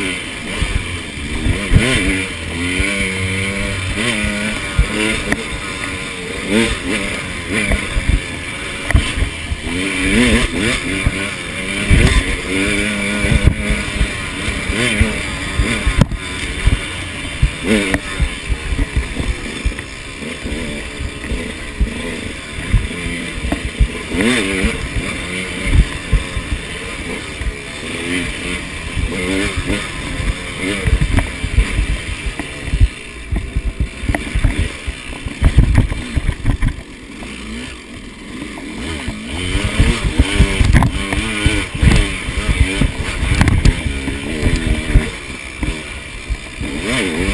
Mm-hmm. Bye.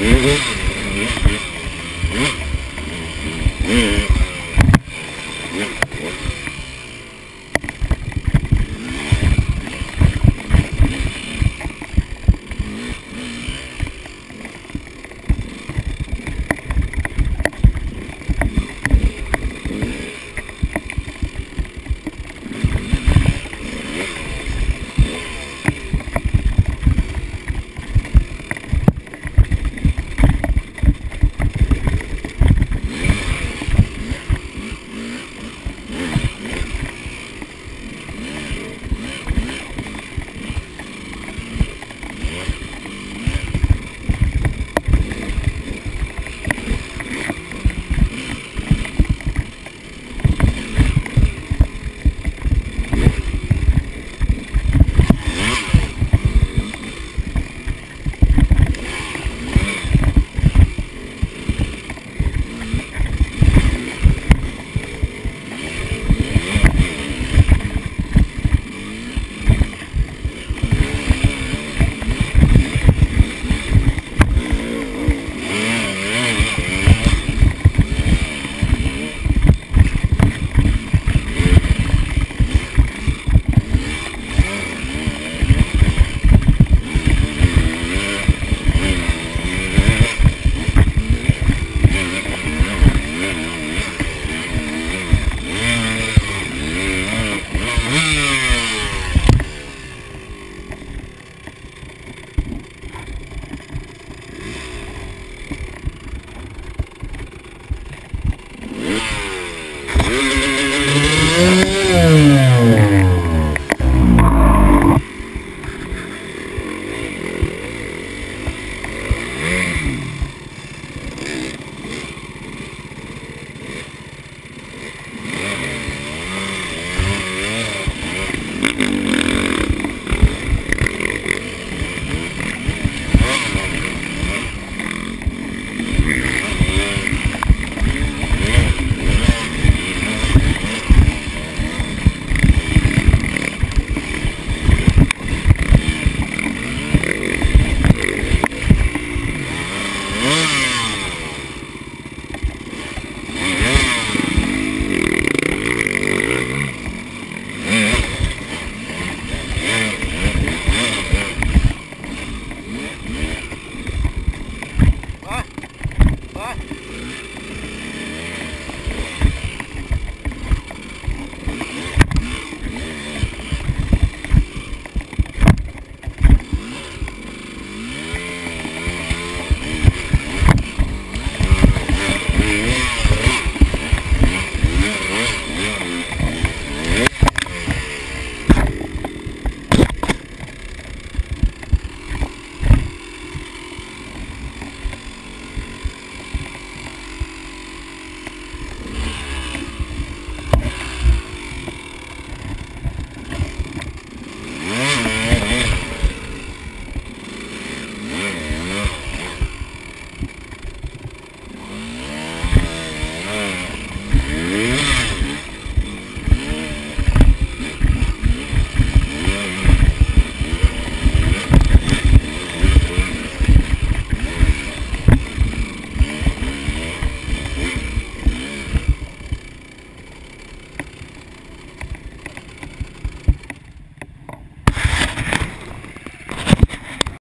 Mm-hmm. mm-hmm. mm-hmm. mm-hmm.